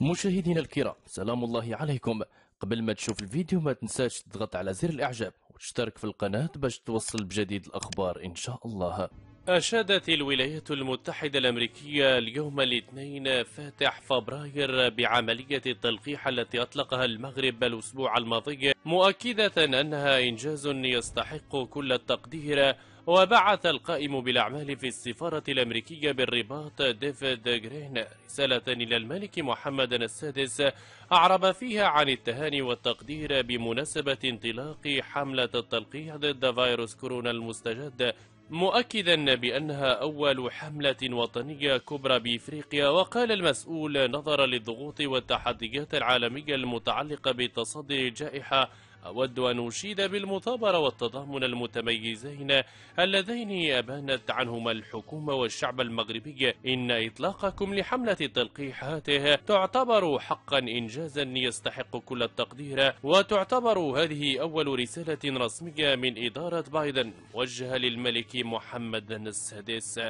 مشاهدينا الكرام سلام الله عليكم. قبل ما تشوف الفيديو ما تنساش تضغط على زر الإعجاب وتشترك في القناة باش توصل بجديد الأخبار إن شاء الله. أشادت الولايات المتحدة الأمريكية اليوم الاثنين فاتح فبراير بعملية التلقيح التي أطلقها المغرب الأسبوع الماضي مؤكدة أنها إنجاز يستحق كل التقدير وبعث القائم بالأعمال في السفارة الأمريكية بالرباط ديفيد جرين رسالة إلى الملك محمد السادس أعرب فيها عن التهاني والتقدير بمناسبة انطلاق حملة التلقيح ضد فيروس كورونا المستجد مؤكدا بأنها أول حملة وطنية كبرى بإفريقيا. وقال المسؤول نظرا للضغوط والتحديات العالمية المتعلقة بتصدي الجائحة أود أن أشيد بالمثابرة والتضامن المتميزين اللذين أبانت عنهما الحكومة والشعب المغربي. إن إطلاقكم لحملة التلقيح هاته تعتبر حقا إنجازا يستحق كل التقدير وتعتبر هذه أول رسالة رسمية من إدارة بايدن. موجهة للملك محمد السادس.